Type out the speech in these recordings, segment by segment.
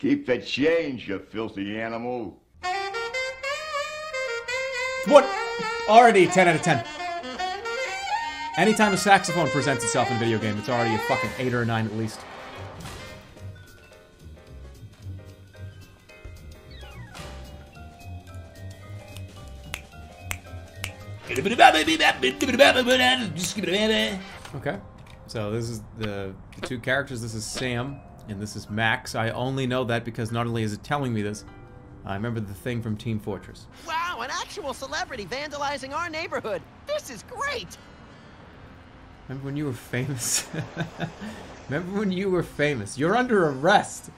Keep the change, you filthy animal. What? Already 10 out of 10. Anytime a saxophone presents itself in a video game, it's already a fucking 8 or a 9 at least. Okay. So this is the, the two characters. This is Sam, and this is Max. I only know that because not only is it telling me this, I remember the thing from Team Fortress. Wow, an actual celebrity vandalizing our neighborhood. This is great. Remember when you were famous? remember when you were famous? You're under arrest.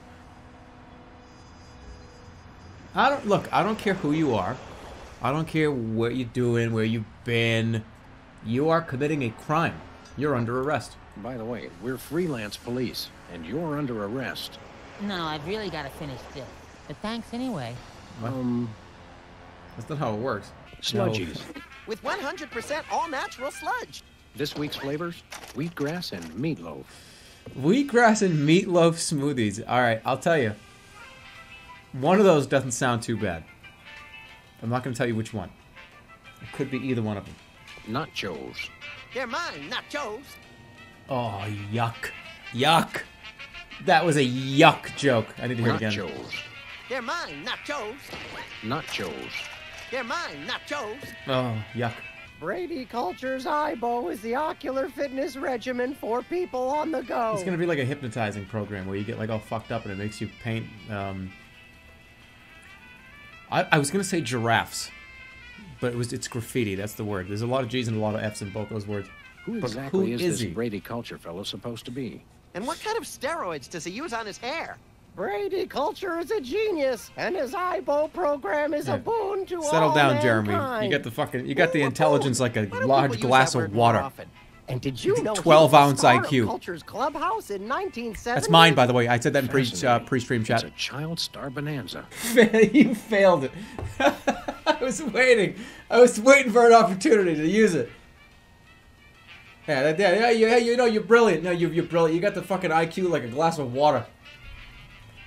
I don't look. I don't care who you are. I don't care what you're doing, where you've been. You are committing a crime. You're under arrest. By the way, we're freelance police, and you're under arrest. No, I've really got to finish this. But thanks anyway. Um, That's not how it works. sludgies. With 100% all natural sludge. This week's flavors: wheatgrass and meatloaf. Wheatgrass and meatloaf smoothies. All right, I'll tell you. One of those doesn't sound too bad. I'm not going to tell you which one. It could be either one of them. Nachos. They're mine, not Joe's. Oh, yuck. Yuck. That was a yuck joke. I need to hear it again. Nachos. They're mine, not Joe's. Nachos. They're mine, not Joe's. Oh, yuck. Brady Culture's IBO is the ocular fitness regimen for people on the go. It's gonna be like a hypnotizing program where you get like all fucked up and it makes you paint. Um, I, I was gonna say giraffes, but it was it's graffiti. That's the word. There's a lot of G's and a lot of F's in both those words. Who exactly who is, is this he? Brady Culture fellow supposed to be? And what kind of steroids does he use on his hair? Brady Culture is a genius, and his eyeball program is Yeah. a boon to Settle all down, Jeremy. You got the fucking you got the intelligence like a large glass of water. And did you know 12 ounce IQ. Culture's Clubhouse in 1970? That's mine, by the way. I said that in pre uh, pre-stream chat. It's a child star bonanza. you failed it. I was waiting. I was waiting for an opportunity to use it. Yeah, that, yeah, yeah, you, yeah, you know you're brilliant. No, you, you're brilliant. You got the fucking IQ like a glass of water.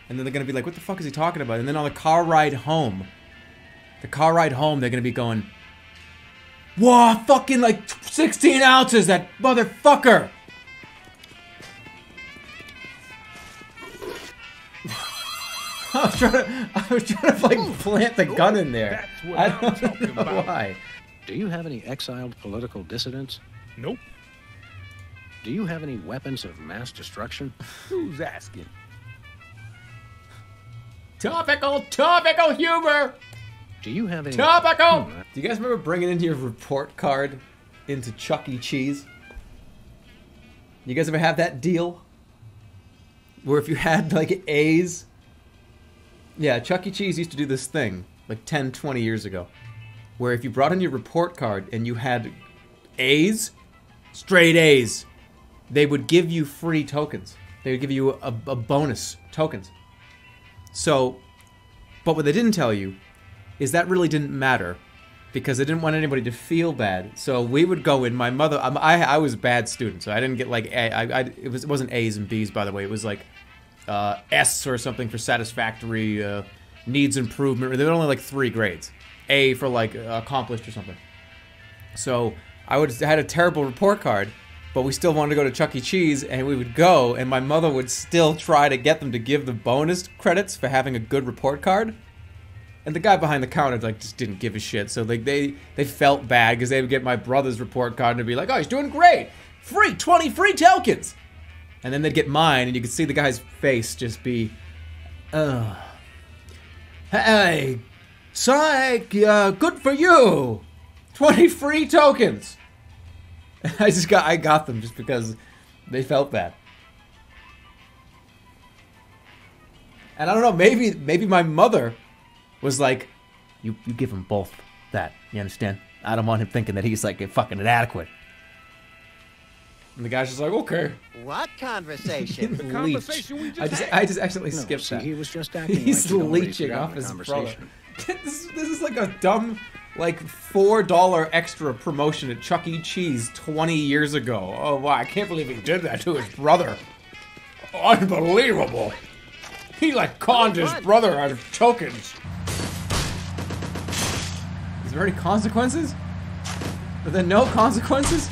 And then they're gonna be like, "What the fuck is he talking about?" And then on the car ride home, the car ride home, they're gonna be going, "Whoa, fucking like 16 ounces, that motherfucker!" I was trying to, I was trying to like plant the gun in there. That's what I I'm don't talking know about. why. Do you have any exiled political dissidents? Nope. Do you have any weapons of mass destruction? Who's asking? Topical, topical humor. Do you have any Topical. Hmm, Do you guys remember bringing in your report card into Chuck E. Cheese? You guys ever have that deal? Where if you had like A's. Yeah, Chuck E. Cheese used to do this thing like 10, 20 years ago. Where if you brought in your report card and you had A's, straight A's, they would give you free tokens. They would give you a, a bonus tokens. So, but what they didn't tell you is that really didn't matter because they didn't want anybody to feel bad. So we would go in. My mother, I, I was a bad student, so I didn't get like A. I, I, it was it wasn't A's and B's by the way. It was like uh, S or something for satisfactory, uh, needs improvement. There were only like three grades. A for like accomplished or something. So I would I had a terrible report card, but we still wanted to go to Chuck E. Cheese, and we would go, and my mother would still try to get them to give the bonus credits for having a good report card. And the guy behind the counter like just didn't give a shit. So like they they felt bad because they would get my brother's report card and be like, "Oh, he's doing great, free twenty free tokens," and then they'd get mine, and you could see the guy's face just be, "Oh, hey, psych, uh, good for you, twenty free tokens." I just got I got them just because they felt bad. And I don't know, maybe maybe my mother was like, "You you give him both that, you understand? I don't want him thinking that he's like a fucking inadequate." And the guy's just like, "Okay." What conversation? Leech. conversation we just I just had. I just accidentally No, skipped see, that. he was just acting He's like leeching off the his brother. this, this is like a dumb, like four dollar extra promotion at Chuck E. Cheese twenty years ago. Oh wow! I can't believe he did that to his brother. Unbelievable. He like conned his brother out of tokens. Is there any consequences? Are there no consequences?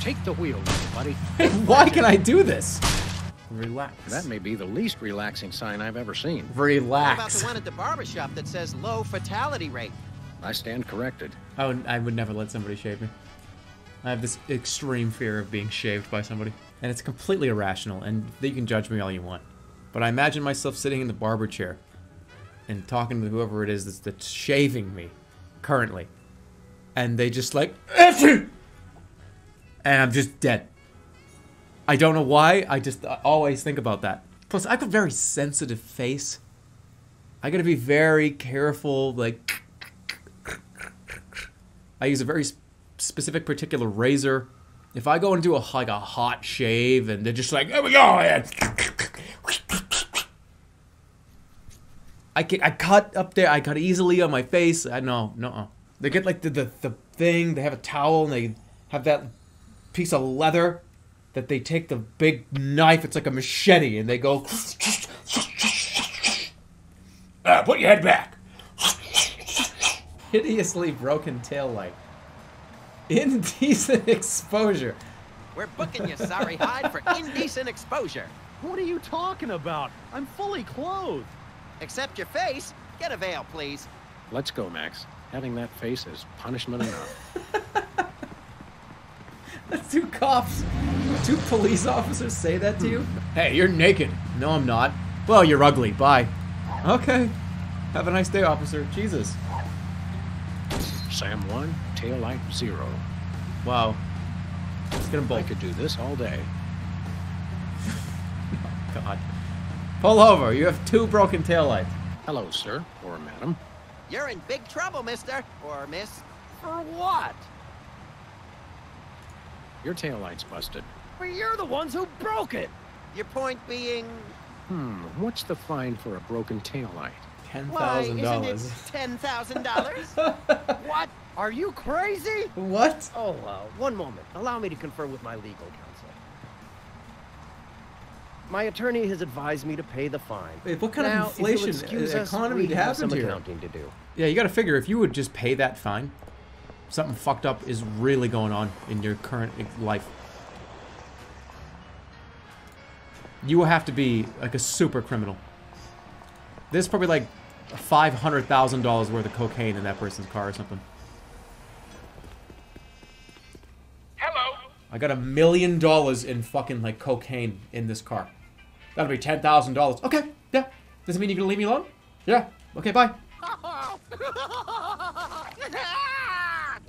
Take the wheel, buddy. Why can I do this? Relax. That may be the least relaxing sign I've ever seen. How about Relax. the one at the barber shop that says low fatality rate? I stand corrected. I would, I would never let somebody shave me. I have this extreme fear of being shaved by somebody. And it's completely irrational, and you can judge me all you want. But I imagine myself sitting in the barber chair and talking to whoever it is that's, that's shaving me currently. And they just like, and I'm just dead. I don't know why, I just uh, always think about that. Plus, I have a very sensitive face. I gotta be very careful, like, I use a very specific particular razor. If I go and do a like a hot shave and they're just like, there we go, I can I cut up there. I cut easily on my face. I know, no. They get like the, the the thing. They have a towel and they have that piece of leather that they take the big knife. It's like a machete, and they go. Ah, put your head back hideously broken tail light. Indecent exposure. We're booking you, sorry hide, for indecent exposure. What are you talking about? I'm fully clothed. Except your face. Get a veil, please. Let's go, Max. Having that face is punishment enough. Let's do cops. Two police officers say that to you? Hey, you're naked. No, I'm not. Well, you're ugly. Bye. Okay. Have a nice day, officer. Jesus. Sam 1, tail light 0. Wow. Let's get them I both. could do this all day. God. Pull over. You have two broken taillights. Hello, sir, or madam. You're in big trouble, mister. Or miss. For what? Your tail light's busted. Well, you're the ones who broke it. Your point being. Hmm, what's the fine for a broken tail light? Ten Why, thousand isn't it dollars. $10,000? What? Are you crazy? What? Oh, uh, one moment. Allow me to confer with my legal counsel. My attorney has advised me to pay the fine. Wait, what kind of Now, if you'll inflation, excuse uh, us, economy we have happened some here? accounting to do. Yeah, you got to figure if you would just pay that fine, something fucked up is really going on in your current life. You will have to be like a super criminal. There's probably like five hundred thousand dollars worth of cocaine in that person's car or something. Hello. I got a million dollars in fucking like cocaine in this car. That'll be ten thousand dollars. Okay, yeah. Does it mean you're gonna leave me alone? Yeah. Okay, bye.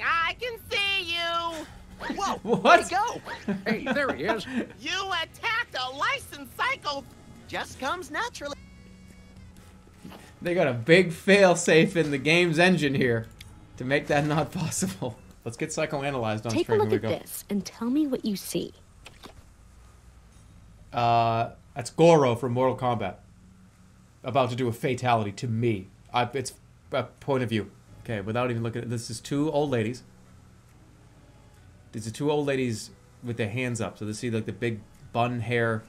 I can see you. Whoa! What? Where'd he go? Hey, there he is. You attacked a licensed psycho. Just comes naturally. They got a big fail safe in the game's engine here to make that not possible. Let's get psychoanalyzed on Take a screen. look Here at go. this and tell me what you see. Uh, that's Goro from Mortal Kombat. About to do a fatality to me. I, it's a point of view. Okay, without even looking at this is two old ladies. These are two old ladies with their hands up. So they see like the big bun hair,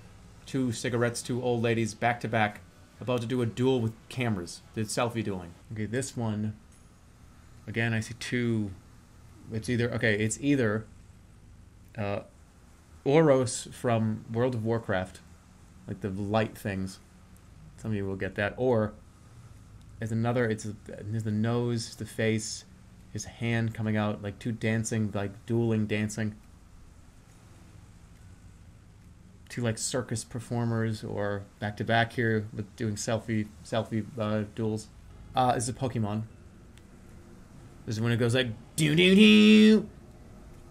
two cigarettes, two old ladies back to back, about to do a duel with cameras. They're selfie dueling. Okay, this one. Again, I see two. It's either okay. It's either uh, Oros from World of Warcraft, like the light things. Some of you will get that. Or there's another. It's there's the nose, the face, his hand coming out, like two dancing, like dueling dancing. Two like circus performers, or back to back here with doing selfie selfie uh, duels. Uh, this is a Pokemon. This is when it goes like doo doo doo,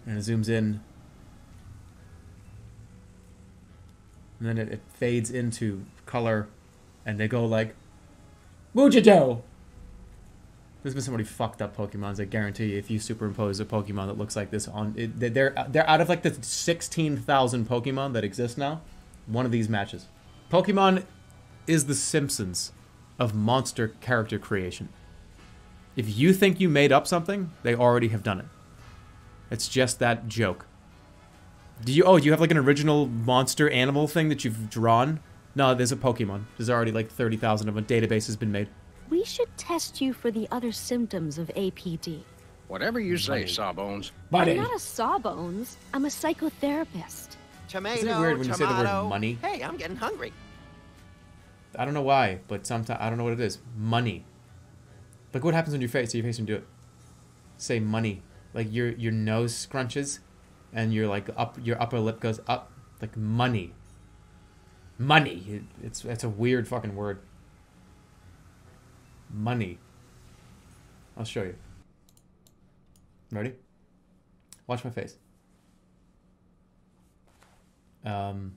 and it zooms in and then it, it fades into color, and they go like, Mujito! There's been so many fucked up Pokemons. I guarantee you, if you superimpose a Pokemon that looks like this on, it, they- they're they're out of like the sixteen thousand Pokemon that exist now. One of these matches. Pokemon is the Simpsons of monster character creation. If you think you made up something, they already have done it. It's just that joke. Do you? Oh, you have like an original monster animal thing that you've drawn? No, there's a Pokemon. There's already like thirty thousand of a database has been made. We should test you for the other symptoms of APD. Whatever you say, Sawbones. Buddy. I'm not a sawbones. I'm a psychotherapist. Tomato, Isn't it weird when you say the word money? Hey, I'm getting hungry. I don't know why, but sometimes I don't know what it is. Money. Like what happens when you face So your face when you do it. Say money. Like your your nose scrunches, and your like up your upper lip goes up. Like money. Money. It, it's it's a weird fucking word. Money. I'll show you. Ready? Watch my face. Um,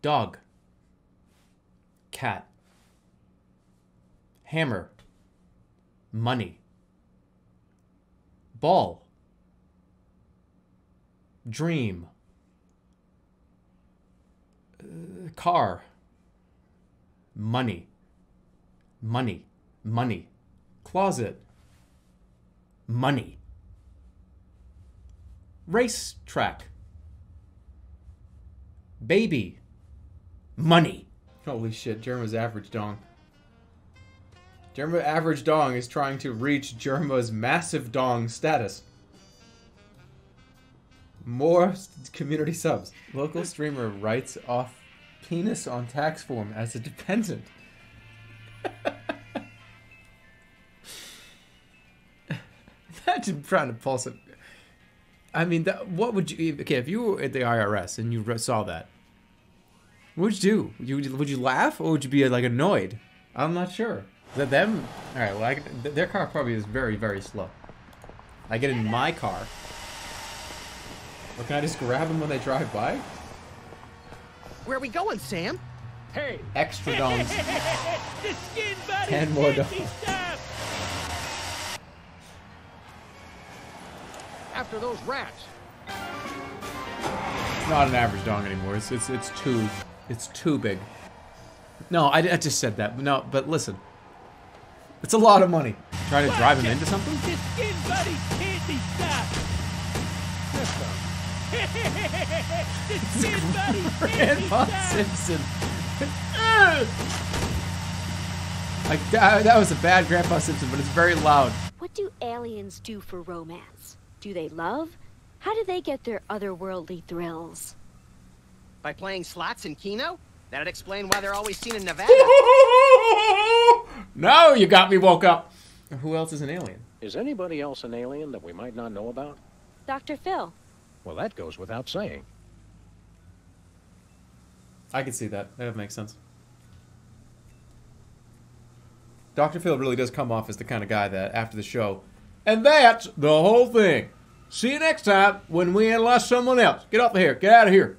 dog. Cat. Hammer. Money. Ball. Dream. Uh, car. Money. Money money closet money race track baby money Holy shit, Jerma's average dong. Germa average dong is trying to reach Jerma's massive dong status. More community subs. Local streamer writes off penis on tax form as a dependent. Imagine trying to pulse it. I mean, that, what would you? Okay, if you were at the IRS and you saw that, what would you do? Would you, would you laugh or would you be like annoyed? I'm not sure. Is that them? All right. Well, I, their car probably is very very slow. I get in my car. Or can I just grab them when they drive by? Where are we going, Sam? Hey, Extra dongs. the skin buddy. Ten more dongs. After those rats. It's not an average dong anymore. It's it's it's too it's too big. No, I, I just said that. No, but listen. It's a lot of money. Trying to drive him into something? The skin buddy can't be stopped. the skin buddy can't be Grandpa stopped. Simpson. like that, that was a bad Grandpa Simpson, but it's very loud. What do aliens do for romance? Do they love? How do they get their otherworldly thrills? By playing slots in Keno? That'd explain why they're always seen in Nevada. no, you got me woke up. Who else is an alien? Is anybody else an alien that we might not know about? Dr. Phil, Well, that goes without saying. I can see that. That makes sense. Dr. Phil really does come off as the kind of guy that after the show, and that's the whole thing. See you next time when we analyze someone else. Get off of here. Get out of here.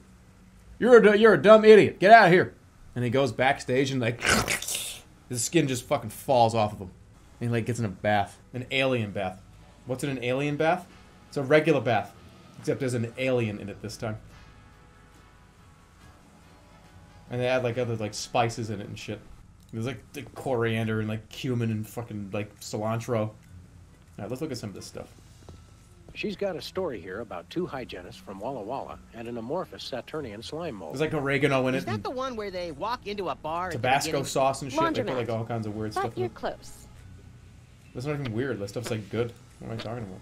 You're a, you're a dumb idiot. Get out of here. And he goes backstage and like his skin just fucking falls off of him. And he like gets in a bath, an alien bath. What's in an alien bath? It's a regular bath, except there's an alien in it this time. And they add like other like spices in it and shit. There's like the coriander and like cumin and fucking like cilantro. All right, let's look at some of this stuff. She's got a story here about two hygienists from Walla Walla and an amorphous Saturnian slime mold. There's like oregano in Is it, that the one where they walk into a bar Tabasco beginning? sauce and shit. They put like all kinds of weird stuff but in you're it. close. That's not even weird. That stuff's like good. What am I talking about?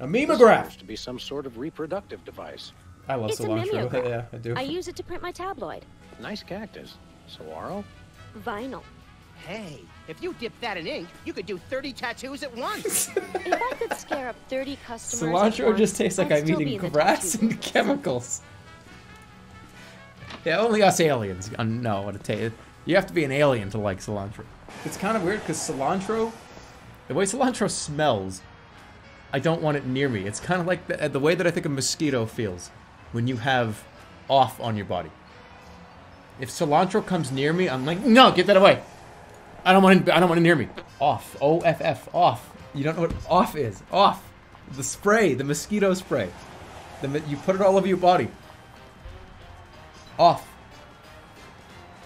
A This mimeograph. appears to be some sort of reproductive device. I love It's a cilantro. yeah, I do. I use it to print my tabloid. Nice cactus. Saguaro? Vinyl. Hey, if you dip that in ink, you could do 30 tattoos at once. If I could scare up 30 customers at Cilantro once, just tastes like I'd I'm eating in grass and chemicals. Yeah, only us aliens uh, know what it tastes. You have to be an alien to like cilantro. It's kind of weird because cilantro, the way cilantro smells, I don't want it near me. It's kind of like the, the way that I think a mosquito feels when you have off on your body. If cilantro comes near me, I'm like, no, get that away. I don't want it. I don't want it near me. Off. O F F. Off. You don't know what off is. Off. The spray. The mosquito spray. The, you put it all over your body. Off.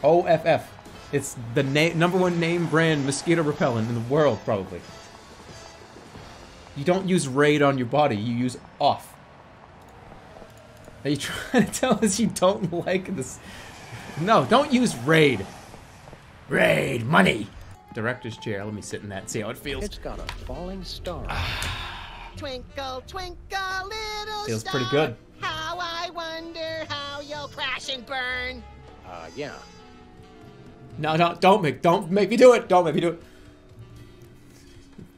O F F. It's the number one name brand mosquito repellent in the world, probably. You don't use Raid on your body. You use off. Are you trying to tell us you don't like this? No, don't use raid. Raid money. Director's chair. Let me sit in that and see how it feels. It's got a falling star. Twinkle, twinkle, little Feels star. pretty good. How I wonder how you'll crash and burn. Uh, yeah. No, no, don't make, don't make me do it. Don't make me do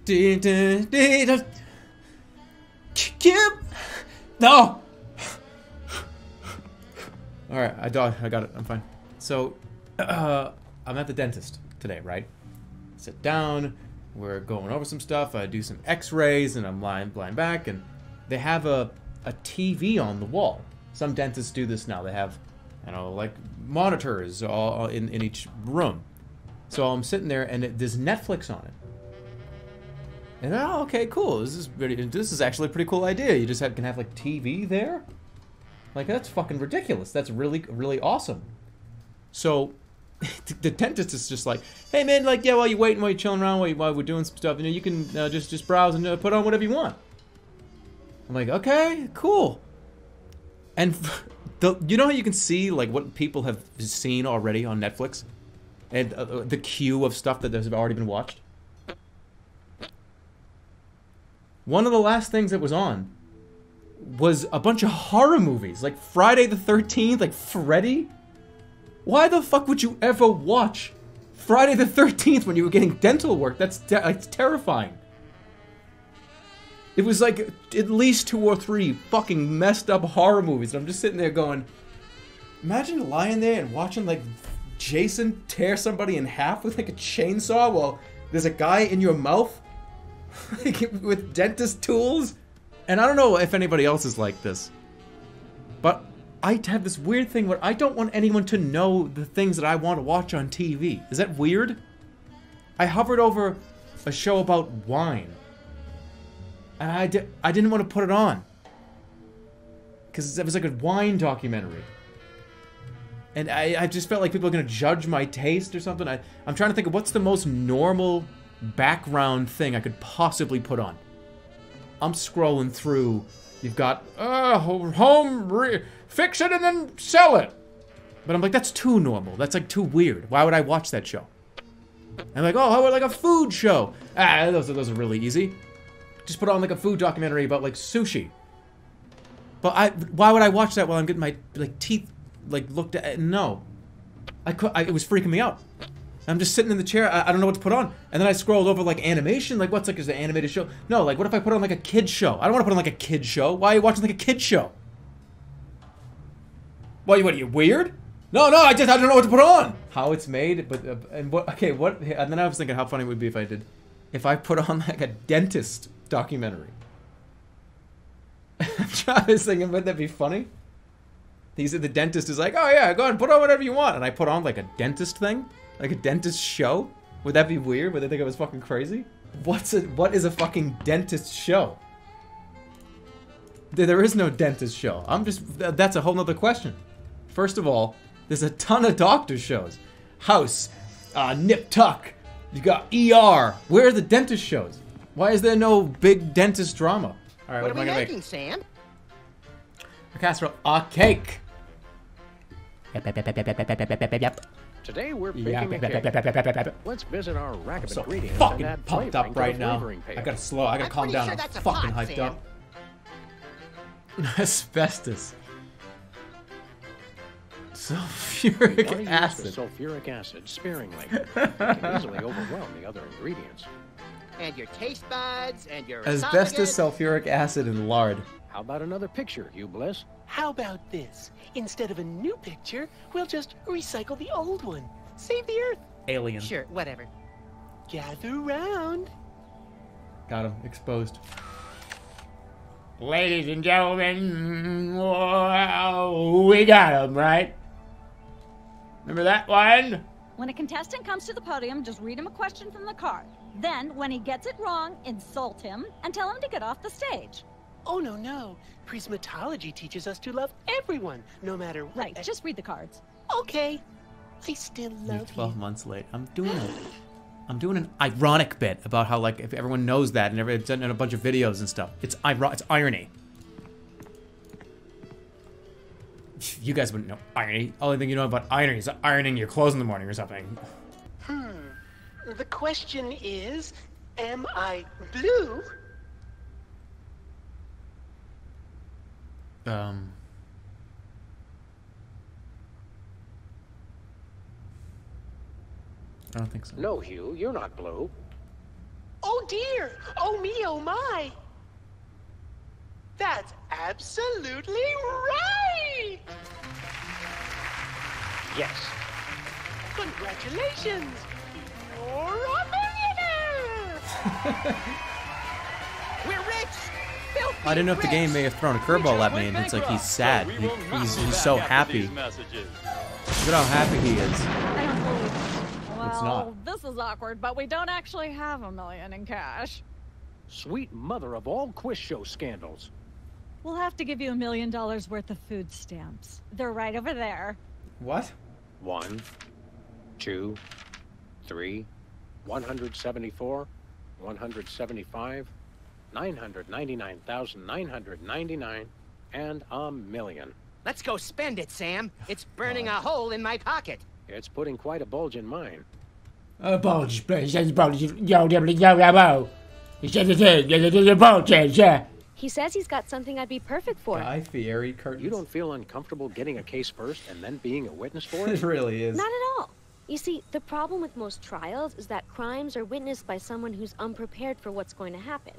it. Kim, no. All right, I got, I got it. I'm fine. So, uh, I'm at the dentist today, right? Sit down. We're going over some stuff. I do some X-rays, and I'm lying, lying back, and they have a a TV on the wall. Some dentists do this now. They have, you know, like monitors all in in each room. So I'm sitting there, and it, there's Netflix on it. And oh, okay, cool. This is pretty, this is actually a pretty cool idea. You just have, can have like TV there. Like that's fucking ridiculous. That's really really awesome. So the dentist is just like, hey man, like yeah, while you're waiting, while you're chilling around, while, you, while we're doing some stuff, you know, you can uh, just just browse and uh, put on whatever you want. I'm like, okay, cool. And the you know how you can see like what people have seen already on Netflix, and uh, the queue of stuff that has already been watched. One of the last things that was on was a bunch of horror movies, like Friday the 13th, like Freddy. Why the fuck would you ever watch Friday the 13th when you were getting dental work? That's it's terrifying. It was like at least two or three fucking messed up horror movies. And I'm just sitting there going, imagine lying there and watching like Jason tear somebody in half with like a chainsaw while there's a guy in your mouth with dentist tools. And I don't know if anybody else is like this, but I have this weird thing where I don't want anyone to know the things that I want to watch on TV. Is that weird? I hovered over a show about wine, and I, di- I didn't want to put it on because it was like a wine documentary. And I, I just felt like people are going to judge my taste or something. I, I'm trying to think of what's the most normal background thing I could possibly put on. I'm scrolling through. You've got uh, home fix it and then sell it. But I'm like, that's too normal. That's like too weird. Why would I watch that show? I'm like, oh, how about like a food show? Ah, those are those are really easy. Just put on like a food documentary about like sushi. But I, why would I watch that while I'm getting my like teeth like looked at? No, I could. I, it was freaking me out. I'm just sitting in the chair. I, I don't know what to put on. And then I scrolled over like animation. Like, what's like is the animated show? No, like what if I put on like a kid show? I don't want to put on like a kid show. Why are you watching like a kid show? What? What are you weird? No, no. I just I don't know what to put on. How it's made, but uh, and what? Okay, what? And then I was thinking how funny it would be if I did, if I put on like a dentist documentary. I was thinking, would that be funny? He said the dentist is like, oh yeah, go ahead, put on whatever you want, and I put on like a dentist thing. Like a dentist show? Would that be weird? Would they think I was fucking crazy? What's it? What is a fucking dentist show? There, there is no dentist show. I'm just. th- That's a whole nother question. First of all, there's a ton of doctor shows. House, uh, Nip Tuck. You got ER. Where are the dentist shows? Why is there no big dentist drama? All right, What what, are am we I gonna making, make? Sam? A casserole. A cake. Today we're baking Yeah. a cake. Let's visit our rack of so ingredients and fucking add pumped up right now. I pail. gotta slow. I gotta I'm calm down. sure I'm fucking pot, hyped Sam. up. Asbestos. Sulfuric Want to use the acid. sulfuric acid sparingly. it can easily overwhelm the other ingredients. And your taste buds and your Asbestos, esophagus. sulfuric acid, and lard. How about another picture, Hugh Bliss? How about this? Instead of a new picture, we'll just recycle the old one. Save the Earth. Alien. Sure, whatever. Gather round. Got him exposed. Ladies and gentlemen, we got him, right? Remember that one? When a contestant comes to the podium, just read him a question from the card. Then, when he gets it wrong, insult him and tell him to get off the stage. Oh, no, no. Prismatology teaches us to love everyone, no matter what. Right, just read the cards. Okay. I still love You're 12 you. months late. I'm doing it. I'm doing an ironic bit about how like if everyone knows that and every- it's in a bunch of videos and stuff. It's iro- it's irony. You guys wouldn't know irony. Only thing you know about irony is ironing your clothes in the morning or something. Hmm. The question is, am I blue? Um. I don't think so. No, Hugh, you're not blue. Oh dear! Oh me, oh my! That's absolutely right! Yes. Congratulations! You're a millionaire! We're rich! Filthy I didn't know if the game may have thrown a curveball at me, and it's like he's sad. He, he's, he's so happy. Look at how happy he is. I don't believe it. Well, It's not. this is awkward, but we don't actually have a million in cash. Sweet mother of all quiz show scandals. We'll have to give you a million dollars worth of food stamps. They're right over there. What? One, two, three, 174, 175, 999,999, and a million. Let's go spend it, Sam. It's burning a hole in my pocket. It's putting quite a bulge in mine. A bulge, please. Yes, bulge. Yo, yo, yo, yo, yo. It's just a thing. Yes, it is a bulge, yeah. He says he's got something I'd be perfect for. Guy Fieri curtains. You don't feel uncomfortable getting a case first and then being a witness for it? It really is. Not at all. You see, the problem with most trials is that crimes are witnessed by someone who's unprepared for what's going to happen,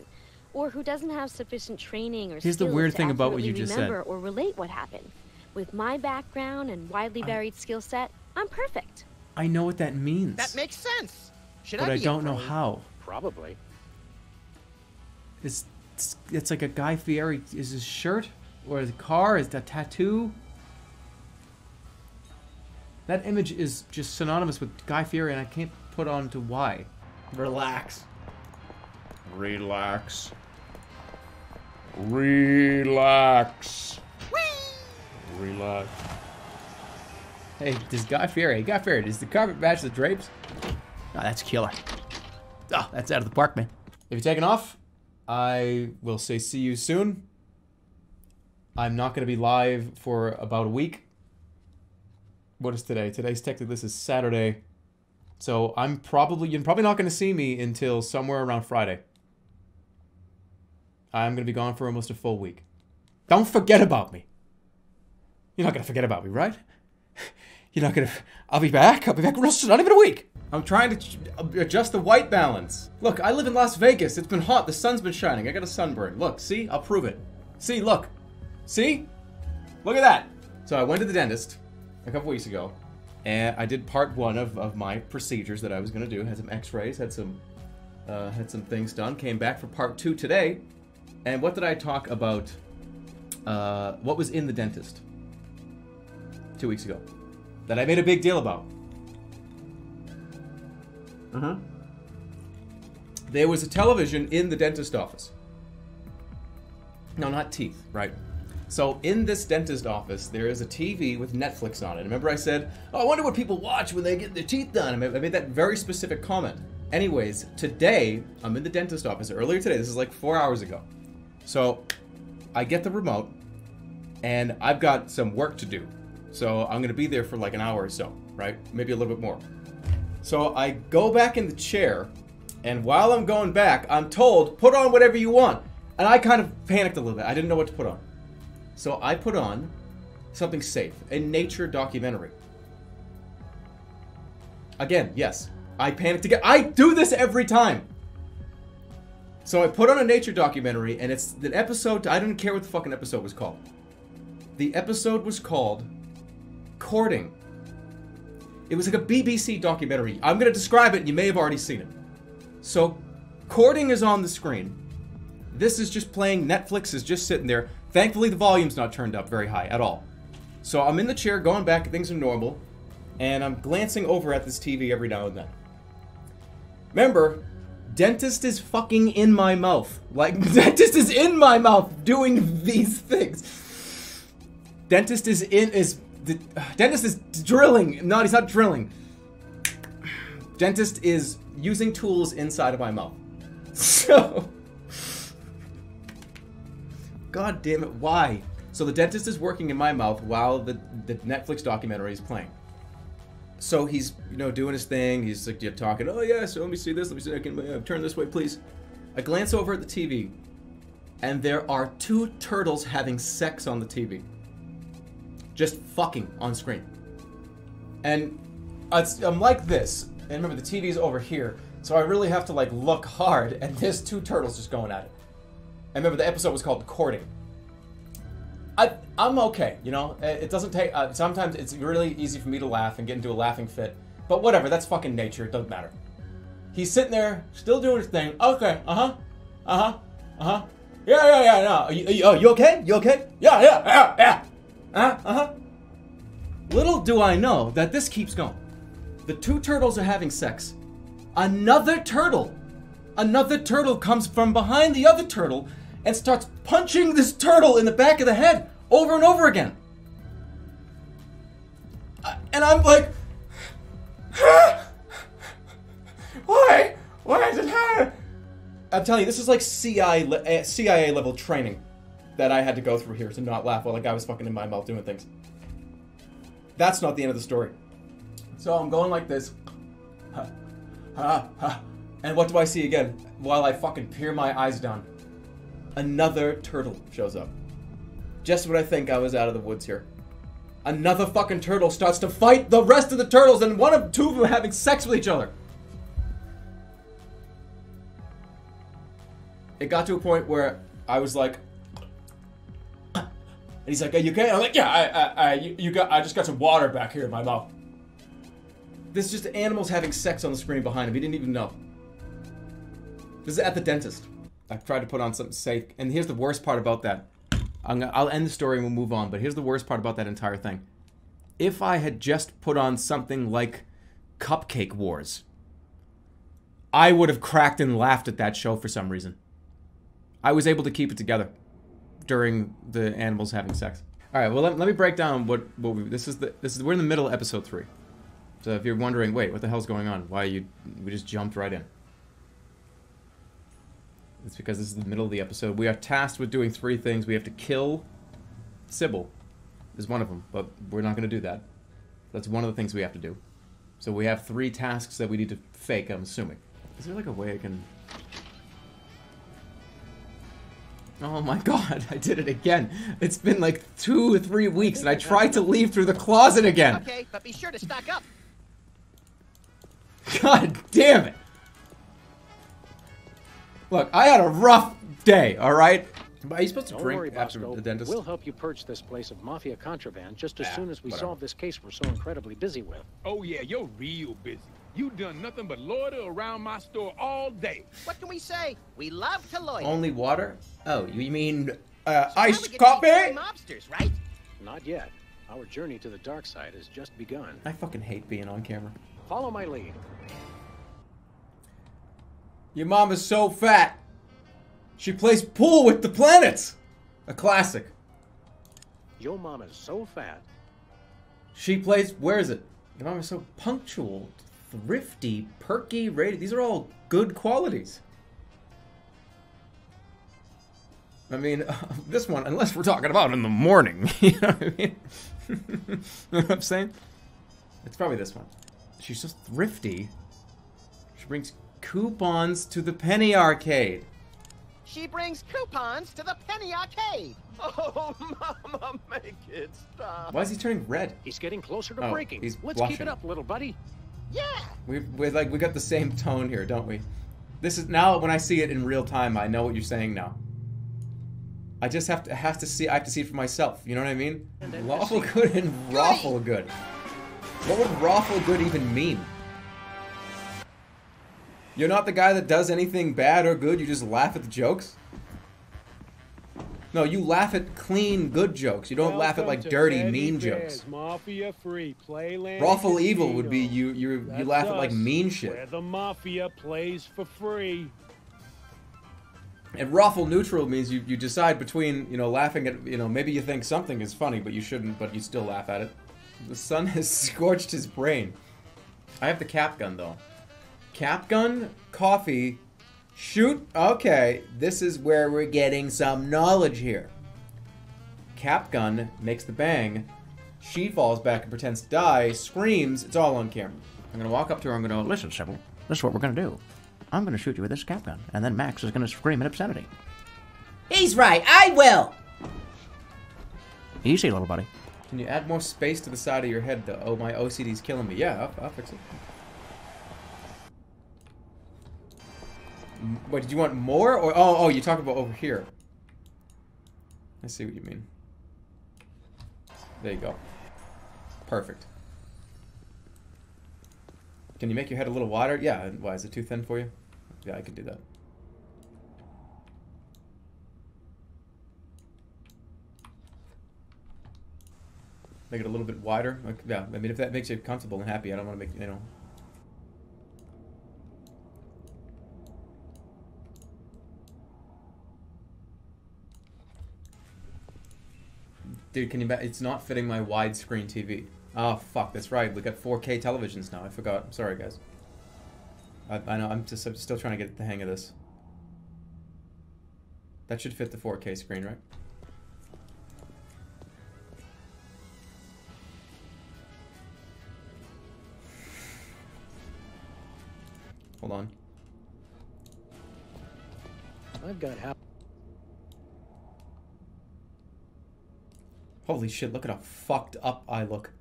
or who doesn't have sufficient training or Here's the skills weird to thing about what you accurately just said. remember or relate what happened. With my background and widely varied skill set, I'm perfect. I know what that means. That makes sense. Should but I I don't know how. Probably. It's, it's it's like a Guy Fieri. Is his shirt or the car? Is that tattoo? That image is just synonymous with Guy Fieri, and I can't put on to why. Relax. Relax. Relax. Relax. Hey, does Guy Fieri? Hey, Guy Fieri, does the carpet match the drapes? Oh, that's killer. Oh, that's out of the park, man. If you're taking off, I will say see you soon. I'm not going to be live for about a week. What is today? Today's technically this is Saturday. So I'm probably you're probably not going to see me until somewhere around Friday. I'm going to be gone for almost a full week. Don't forget about me. You're not going to forget about me, right? You're not gonna. I'll be back. I'll be back real. Not even a week. I'm trying to adjust the white balance. Look, I live in Las Vegas. It's been hot. The sun's been shining. I got a sunburn. Look, see? I'll prove it. See? Look. See? Look at that. So I went to the dentist a couple weeks ago, and I did part one of, of my procedures that I was gonna do. Had some X-rays. Had some uh, had some things done. Came back for part two today. And what did I talk about? Uh, what was in the dentist two weeks ago? that I made a big deal about. Uh huh. There was a television in the dentist office. No, not teeth, right? So in this dentist office, there is a TV with Netflix on it. Remember, I said, "Oh, I wonder what people watch when they get their teeth done." I made, I made that very specific comment. Anyways, today I'm in the dentist office. Earlier today, this is like four hours ago. So I get the remote, and I've got some work to do. So I'm gonna be there for like an hour or so, right? Maybe a little bit more. So I go back in the chair, and while I'm going back, I'm told, put on whatever you want. And I kind of panicked a little bit. I didn't know what to put on. So I put on something safe, a nature documentary. Again, yes, I panicked again. I do this every time. So I put on a nature documentary, and it's the episode. I didn't care what the fucking episode was called. The episode was called Courting. It was like a BBC documentary. I'm to describe it, you may have already seen it. So, Courting is on the screen. This is just playing. Netflix is just sitting there. Thankfully, the volume's not turned up very high at all. So, I'm in the chair, going back, things are normal, and I'm glancing over at this TV every now and then. Remember, dentist is fucking in my mouth. Like, dentist is in my mouth doing these things. Dentist is in is the dentist is drilling. No, he's not drilling. Dentist is using tools inside of my mouth. So, God damn it, why? So the dentist is working in my mouth while the, the Netflix documentary is playing. So he's, you know, doing his thing. He's like, yeah, talking. Oh yeah, so let me see this. Let me see. I can uh, turn this way, please. I glance over at the TV, and there are two turtles having sex on the TV. Just fucking on screen. And I'm like this, and remember the TV's over here, so I really have to like look hard, and there's two turtles just going at it. And remember the episode was called Courting. I I'm okay, you know. It doesn't take. Uh, sometimes it's really easy for me to laugh and get into a laughing fit, but whatever. That's fucking nature. It doesn't matter. He's sitting there, still doing his thing. Okay, uh huh, uh huh, uh huh. Yeah, yeah, yeah. No, are you, are you, oh, you okay? You okay? Yeah, yeah, yeah, yeah. Uh huh, uh huh. Little do I know that this keeps going. The two turtles are having sex. Another turtle, another turtle comes from behind the other turtle and starts punching this turtle in the back of the head over and over again. And I'm like, why? Why is it happening? I'm telling you, this is like CIA, eh, CIA level training that I had to go through here to not laugh while the guy was fucking in my mouth doing things. That's not the end of the story. So I'm going like this. Ha, ha, ha. And what do I see again? While I fucking peer my eyes down. Another turtle shows up. Just when I think I was out of the woods here. Another fucking turtle starts to fight the rest of the turtles, and one of two of them having sex with each other. It got to a point where I was like, and he's like, "Are you okay?" I'm like, "Yeah, I, I, I, you, you got, I just got some water back here in my mouth." This is just animals having sex on the screen behind him. He didn't even know. This is at the dentist. I've tried to put on something safe, and here's the worst part about that. I'm gonna, I'll end the story and we'll move on. But here's the worst part about that entire thing. If I had just put on something like Cupcake Wars, I would have cracked and laughed at that show for some reason. I was able to keep it together during the animals having sex. All right, well let, let me break down what what we, this is the this is we're in the middle of episode three. So if you're wondering, wait, what the hell's going on? Why you we just jumped right in? It's because this is the middle of the episode. We are tasked with doing three things. We have to kill Sybil, is one of them, but we're not going to do that. That's one of the things we have to do. So we have three tasks that we need to fake. I'm assuming. Is there like a way I can? Oh my god, I did it again. It's been like two or three weeks and I tried to leave through the closet again. Okay, but be sure to stock up. God damn it. Look, I had a rough day, alright? Are you supposed to Don't drink worry, after Bosco. the dentist? We'll help you purge this place of mafia contraband just as Yeah, soon as we whatever. solve this case we're so incredibly busy with. Oh yeah, you're real busy. You done nothing but loiter around my store all day. What can we say? We love to loiter. Only water? Oh, you mean uh, Now we iced get coffee? mobsters, right? Not yet. Our journey to the dark side has just begun. I fucking hate being on camera. Follow my lead. Your mom is so fat. She plays pool with the planets. A classic. Your mom is so fat. She plays. Where is it? Your mom is so punctual, thrifty, perky, rated. These are all good qualities. I mean, this one, unless we're talking about in the morning, you know what I mean? you know what I'm saying? It's probably this one. She's just thrifty. She brings coupons to the penny arcade. She brings coupons to the penny arcade. Oh, Mama, make it stop. Why is he turning red? He's getting closer to Oh, breaking. he's Let's keep it up, little buddy. Yeah. We we like we got the same tone here, don't we? This is now when I see it in real time, I know what you're saying now. I just have to have to see I have to see it for myself. You know what I mean? Lawful good and rawful good. What would rawful good even mean? You're not the guy that does anything bad or good. You just laugh at the jokes. No, you laugh at clean, good jokes. You don't laugh at like dirty, mean jokes. Mafia free evil would be you. You you laugh at like mean shit. Where the mafia plays for free. And raffle neutral means you, you decide between, you know, laughing at, you know, maybe you think something is funny, but you shouldn't, but you still laugh at it. The sun has scorched his brain. I have the cap gun, though. Cap gun, coffee, shoot. Okay, this is where we're getting some knowledge here. cap gun makes the bang. She falls back and pretends to die, screams. It's all on camera. I'm gonna walk up to her. I'm gonna go, Listen, Sybil, this is what we're gonna do. I'm gonna shoot you with this cap gun, and then Max is gonna scream in obscenity. He's right. I will. Easy, little buddy. Can you add more space to the side of your head? Though? Oh, my OCD's killing me. Yeah, I'll, I'll fix it. Wait, did you want more or oh oh you talk about over here? I see what you mean. There you go. Perfect. Can you make your head a little wider? Yeah. Why is it too thin for you? Yeah, I can do that. Make it a little bit wider. Like, yeah, I mean, if that makes you comfortable and happy, I don't want to make you know. Dude, can you bet it's not fitting my widescreen TV? Oh ah, fuck, that's right. We got 4K televisions now. I forgot. I'm sorry, guys. I, I know. I'm just I'm still trying to get the hang of this. That should fit the 4K screen, right? Hold on. I've got half. Holy shit, look at how fucked up I look.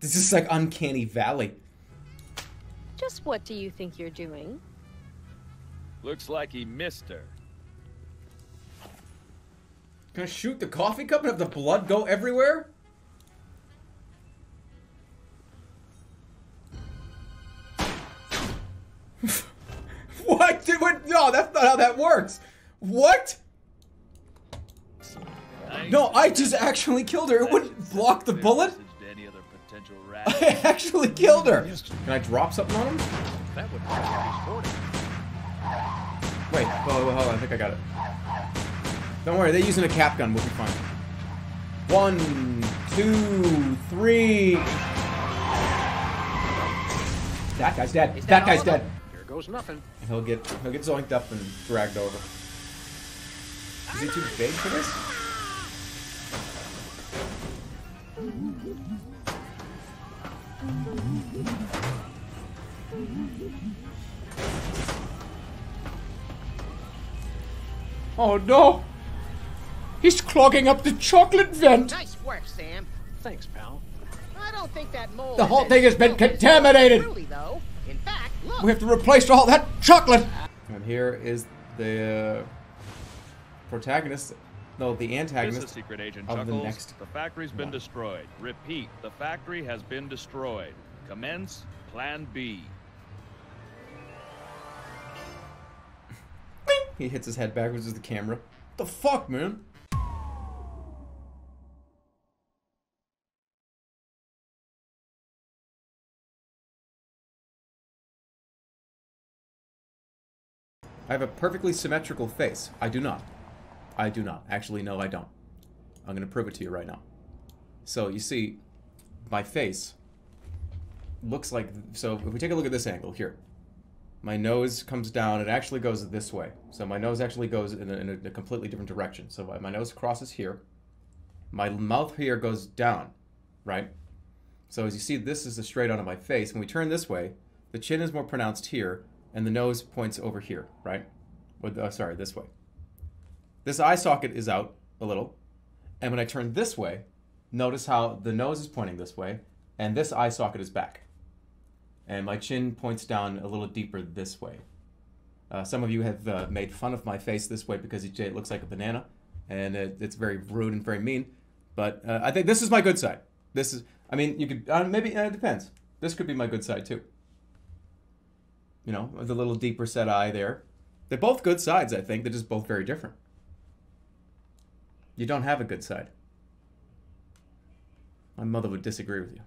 This is like Uncanny Valley. Just what do you think you're doing? Looks like he missed her. Can I shoot the coffee cup and have the blood go everywhere? what? Did, what? No, that's not how that works. What? No, I just actually killed her. It wouldn't block the bullet. Any other potential I actually killed her. Can I drop something on him? That would be Wait, hold on, hold on, I think I got it. Don't worry, they're using a cap gun. We'll be fine. One, two, three. That guy's dead. Is that that guy's dead. Here goes nothing. And he'll get he'll get zoinked up and dragged over. Is he too big for this? Oh no! He's clogging up the chocolate vent! Nice work, Sam. Thanks, pal. I don't think that mold. The whole thing has been contaminated. Truly, though. In fact, look. We have to replace all that chocolate! And here is the uh, protagonist, no, the antagonist is Secret Agent of the next the factory's been destroyed. Repeat, the factory has been destroyed. Commence Plan B. He hits his head backwards with the camera. the fuck, man? I have a perfectly symmetrical face. I do not. I do not. Actually, no, I don't. I'm going to prove it to you right now. So, you see, my face looks like... So, if we take a look at this angle here. My nose comes down. It actually goes this way. So, my nose actually goes in a, in a completely different direction. So, my nose crosses here. My mouth here goes down, right? So, as you see, this is the straight on of my face. When we turn this way, the chin is more pronounced here, and the nose points over here, right? With, uh, sorry, this way. This eye socket is out a little, and when I turn this way, notice how the nose is pointing this way, and this eye socket is back. And my chin points down a little deeper this way. Uh, some of you have uh, made fun of my face this way because it, looks like a banana, and it, it's very rude and very mean. But uh, I think this is my good side. This is, I mean, you could, uh, maybe, uh, it depends. This could be my good side too. You know, with a little deeper set eye there. They're both good sides, I think. They're just both very different. You don't have a good side. My mother would disagree with you.